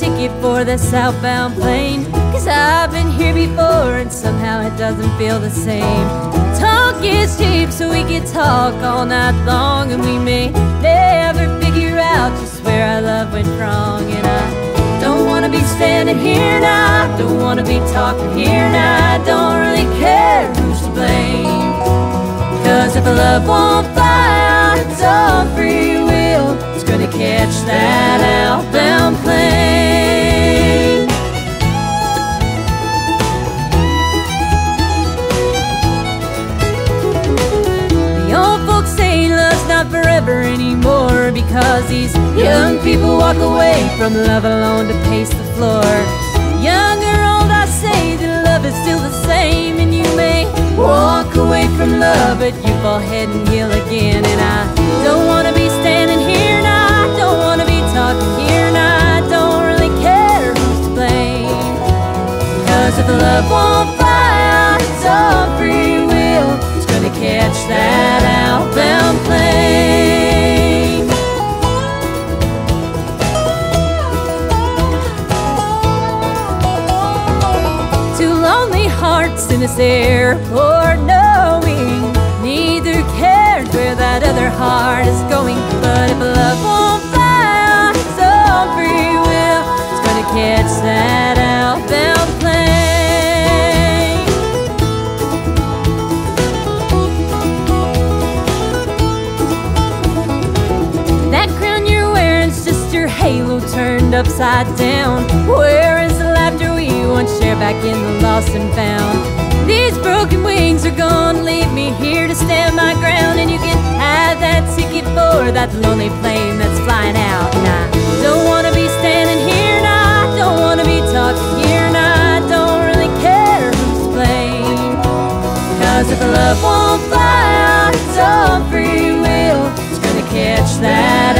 ticket for the southbound plane. Cause I've been here before and somehow it doesn't feel the same. Talk is cheap, so we can talk all night long, and we may never figure out just where our love went wrong. And I don't wanna be standing here now, don't wanna be talking here now, I don't really care who's to blame. Cause if a love won't fly, it's all free will, it's gonna catch that forever anymore because these young people walk away from love alone to pace the floor. Young or old, I say that love is still the same, and you may walk away from love, but you fall head and heel again. And I don't wanna be standing here now, I don't wanna be talking here now, I don't really care who's to blame. Cause if love won't fly, it's all free will. It's gonna catch that hearts in this for knowing neither cares where that other heart is going. But if love won't fly, it's all free will. It's gonna catch that outbound plane. That crown you're wearing's just your halo turned upside down. Where is once share back in the lost and found. These broken wings are gone, leave me here to stand my ground. And you can have that ticket for that lonely plane that's flying out. And I don't want to be standing here, and I don't want to be talking here, and I don't really care who's playing. Cause if love won't fly out, it's all free will. It's gonna catch that